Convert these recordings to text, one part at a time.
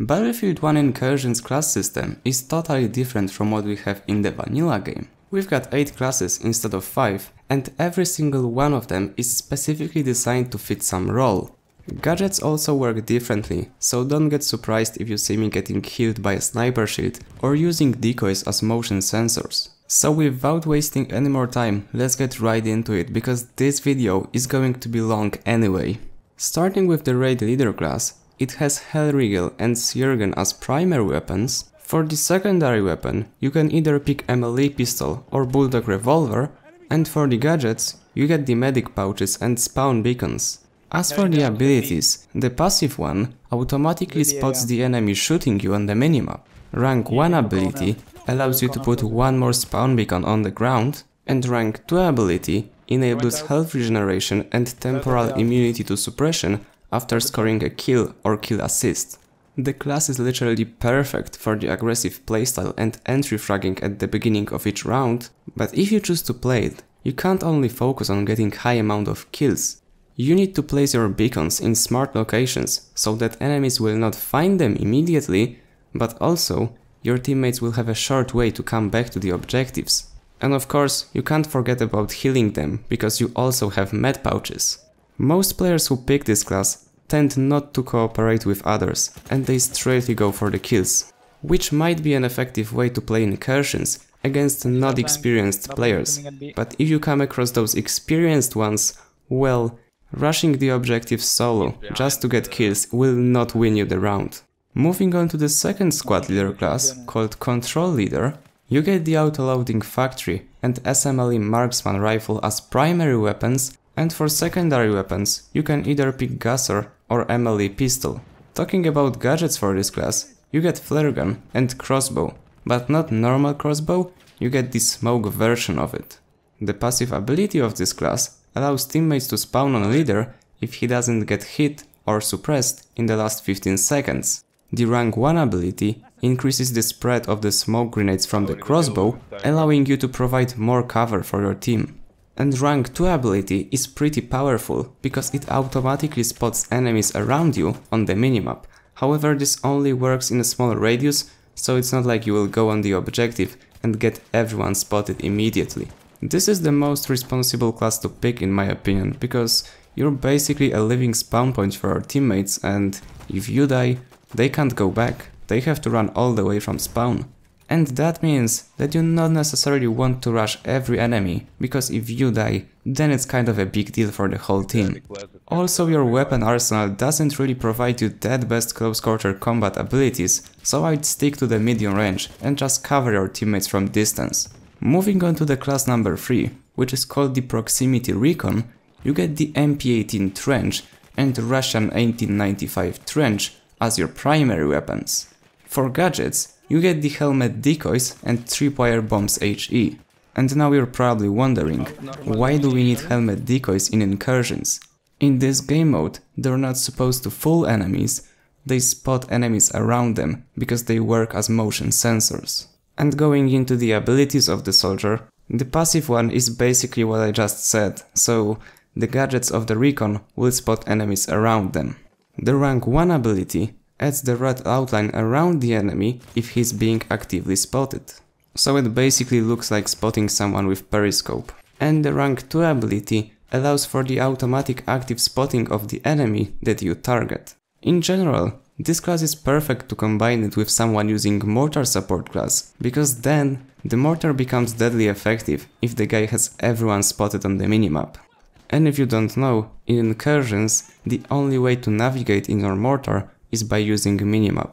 Battlefield 1 Incursion's class system is totally different from what we have in the vanilla game. We've got 8 classes instead of 5, and every single one of them is specifically designed to fit some role. Gadgets also work differently, so don't get surprised if you see me getting killed by a sniper shield or using decoys as motion sensors. So without wasting any more time, let's get right into it because this video is going to be long anyway. Starting with the raid leader class, it has Hellriegel and Sjögren as primary weapons. For the secondary weapon, you can either pick MLE pistol or Bulldog revolver, and for the gadgets, you get the medic pouches and spawn beacons. As for the abilities, the passive one automatically spots the enemy shooting you on the minimap. Rank 1 ability allows you to put one more spawn beacon on the ground, and rank 2 ability enables health regeneration and temporal immunity to suppression after scoring a kill or kill assist. The class is literally perfect for the aggressive playstyle and entry fragging at the beginning of each round, but if you choose to play it, you can't only focus on getting high amount of kills, you need to place your beacons in smart locations so that enemies will not find them immediately, but also your teammates will have a short way to come back to the objectives. And of course, you can't forget about healing them, because you also have med pouches. Most players who pick this class tend not to cooperate with others, and they straightly go for the kills, which might be an effective way to play incursions against not experienced players. But if you come across those experienced ones, well, Rushing the objective solo, just to get kills, will not win you the round. Moving on to the second squad leader class, called Control Leader, you get the auto-loading factory and SMLE marksman rifle as primary weapons, and for secondary weapons, you can either pick Gasser or MLE pistol. Talking about gadgets for this class, you get flare gun and crossbow, but not normal crossbow, you get the smoke version of it. The passive ability of this class allows teammates to spawn on a leader if he doesn't get hit or suppressed in the last 15 seconds. The rank 1 ability increases the spread of the smoke grenades from the crossbow, allowing you to provide more cover for your team. And rank 2 ability is pretty powerful because it automatically spots enemies around you on the minimap. However, this only works in a small radius, so it's not like you will go on the objective and get everyone spotted immediately. This is the most responsible class to pick in my opinion, because you're basically a living spawn point for our teammates and if you die, they can't go back, they have to run all the way from spawn. And that means that you not necessarily want to rush every enemy, because if you die, then it's kind of a big deal for the whole team. Also your weapon arsenal doesn't really provide you that best close quarter combat abilities, so I'd stick to the medium range and just cover your teammates from distance. Moving on to the class number 3, which is called the Proximity Recon, you get the MP18 Trench and Russian 1895 Trench as your primary weapons. For gadgets, you get the helmet decoys and tripwire bombs HE. And now you're probably wondering, why do we need helmet decoys in incursions? In this game mode, they're not supposed to fool enemies, they spot enemies around them because they work as motion sensors. And going into the abilities of the soldier, the passive one is basically what I just said, so the gadgets of the recon will spot enemies around them. The rank 1 ability adds the red outline around the enemy if he's being actively spotted. So it basically looks like spotting someone with periscope. And the rank 2 ability allows for the automatic active spotting of the enemy that you target. In general, this class is perfect to combine it with someone using mortar support class, because then the mortar becomes deadly effective if the guy has everyone spotted on the minimap. And if you don't know, in incursions, the only way to navigate in your mortar is by using minimap.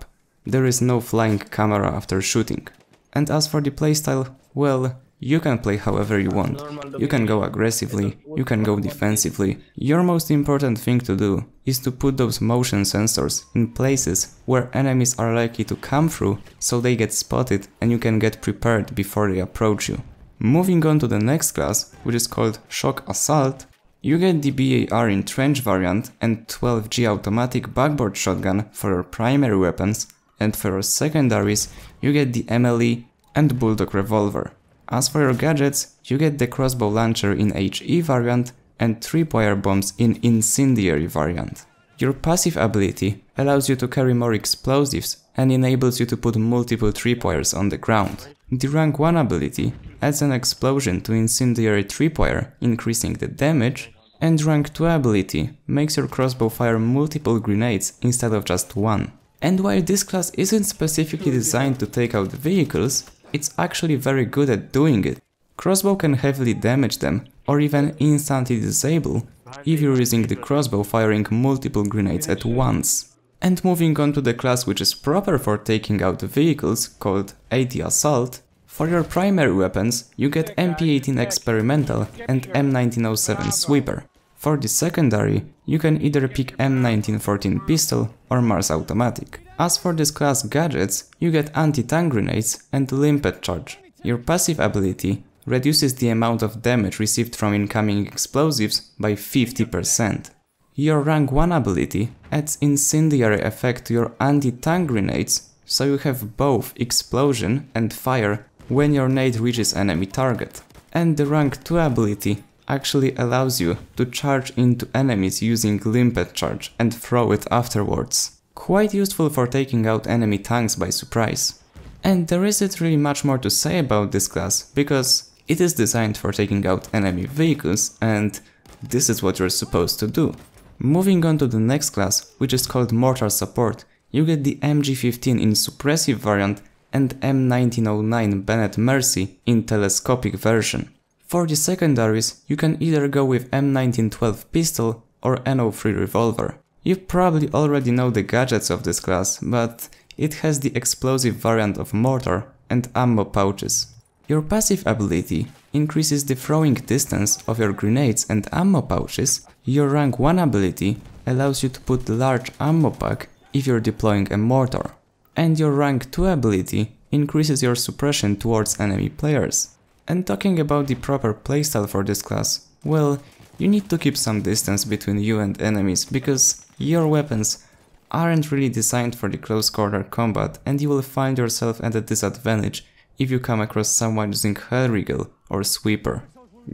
There is no flying camera after shooting. And as for the playstyle, well, you can play however you want. You can go aggressively, you can go defensively. Your most important thing to do is to put those motion sensors in places where enemies are likely to come through so they get spotted and you can get prepared before they approach you. Moving on to the next class, which is called Shock Assault, you get the BAR in trench variant and 12G automatic Backbored shotgun for your primary weapons and for your secondaries you get the MLE and Bulldog revolver. As for your gadgets, you get the crossbow launcher in HE variant and tripwire bombs in incendiary variant. Your passive ability allows you to carry more explosives and enables you to put multiple tripwires on the ground. The rank 1 ability adds an explosion to incendiary tripwire, increasing the damage, and rank 2 ability makes your crossbow fire multiple grenades instead of just one. And while this class isn't specifically designed to take out vehicles, it's actually very good at doing it. Crossbow can heavily damage them, or even instantly disable, if you're using the crossbow firing multiple grenades at once. And moving on to the class which is proper for taking out vehicles, called AT Assault, for your primary weapons you get MP18 Experimental and M1907 Sweeper. For the secondary, you can either pick M1914 pistol or Mars automatic. As for this class gadgets, you get anti-tank grenades and limpet charge. Your passive ability reduces the amount of damage received from incoming explosives by 50%. Your rank 1 ability adds incendiary effect to your anti-tank grenades, so you have both explosion and fire when your nade reaches enemy target. And the rank 2 ability actually allows you to charge into enemies using limpet charge and throw it afterwards. Quite useful for taking out enemy tanks by surprise. And there isn't really much more to say about this class, because it is designed for taking out enemy vehicles and this is what you're supposed to do. Moving on to the next class, which is called Mortar Support, you get the MG15 in suppressive variant and M1909 Benet-Mercie in telescopic version. For the secondaries, you can either go with M1912 pistol or NO3 revolver. You probably already know the gadgets of this class, but it has the explosive variant of mortar and ammo pouches. Your passive ability increases the throwing distance of your grenades and ammo pouches. Your rank 1 ability allows you to put the large ammo pack if you're deploying a mortar. And your rank 2 ability increases your suppression towards enemy players. And talking about the proper playstyle for this class, well, you need to keep some distance between you and enemies because your weapons aren't really designed for the close quarter combat and you will find yourself at a disadvantage if you come across someone using Hellriegel or Sweeper.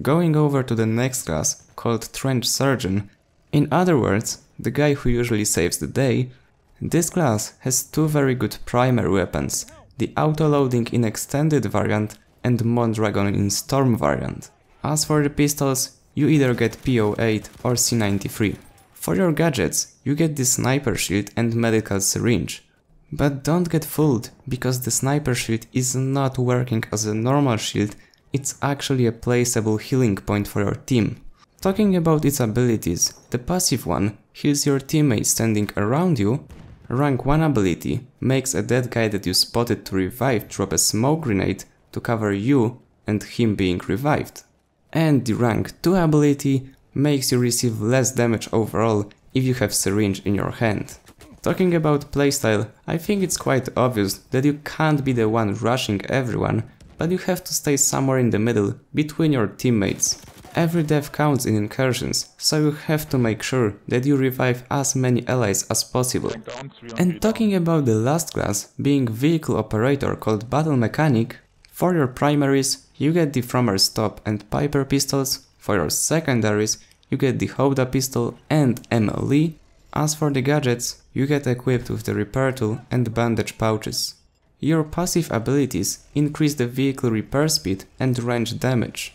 Going over to the next class, called Trench Surgeon, in other words, the guy who usually saves the day, this class has two very good primary weapons, the auto-loading in extended variant and Mondragon in Storm variant. As for the pistols, you either get P08 or C93. For your gadgets, you get the sniper shield and medical syringe. But don't get fooled, because the sniper shield is not working as a normal shield, it's actually a placeable healing point for your team. Talking about its abilities, the passive one heals your teammates standing around you, rank 1 ability makes a dead guy that you spotted to revive drop a smoke grenade to cover you and him being revived. And the rank 2 ability makes you receive less damage overall if you have syringe in your hand. Talking about playstyle, I think it's quite obvious that you can't be the one rushing everyone, but you have to stay somewhere in the middle, between your teammates. Every death counts in incursions, so you have to make sure that you revive as many allies as possible. And talking about the last class, being vehicle operator called battle mechanic, for your primaries you get the Frommer Stop and Pieper pistols, for your secondaries you get the Howdah pistol and MLE, as for the gadgets, you get equipped with the repair tool and bandage pouches. Your passive abilities increase the vehicle repair speed and range damage.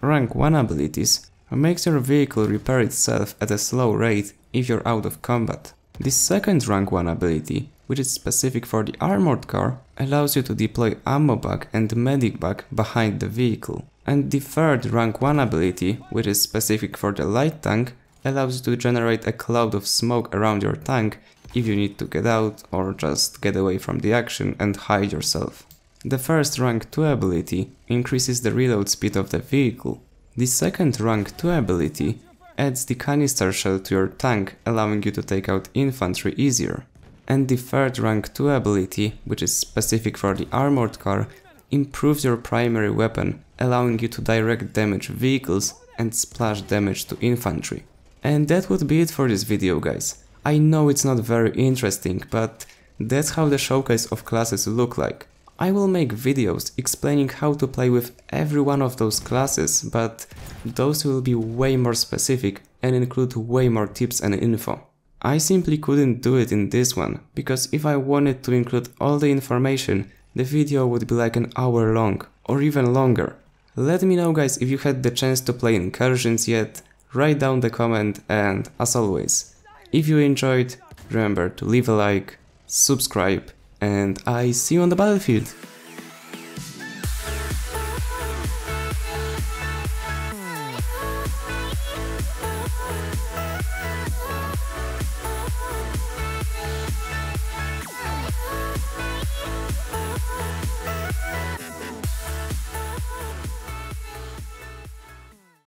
Rank 1 abilities makes your vehicle repair itself at a slow rate if you're out of combat. The second rank 1 ability, which is specific for the armored car, allows you to deploy ammo bag and medic bag behind the vehicle. And the third rank 1 ability, which is specific for the light tank, allows you to generate a cloud of smoke around your tank if you need to get out or just get away from the action and hide yourself. The first rank 2 ability increases the reload speed of the vehicle. The second rank 2 ability adds the canister shell to your tank allowing you to take out infantry easier. And the third rank 2 ability, which is specific for the armored car, improves your primary weapon allowing you to direct damage vehicles and splash damage to infantry. And that would be it for this video guys. I know it's not very interesting, but that's how the showcase of classes look like. I will make videos explaining how to play with every one of those classes, but those will be way more specific and include way more tips and info. I simply couldn't do it in this one, because if I wanted to include all the information, the video would be like an hour long, or even longer. Let me know guys if you had the chance to play incursions yet, write down the comment and as always, if you enjoyed, remember to leave a like, subscribe and I see you on the battlefield!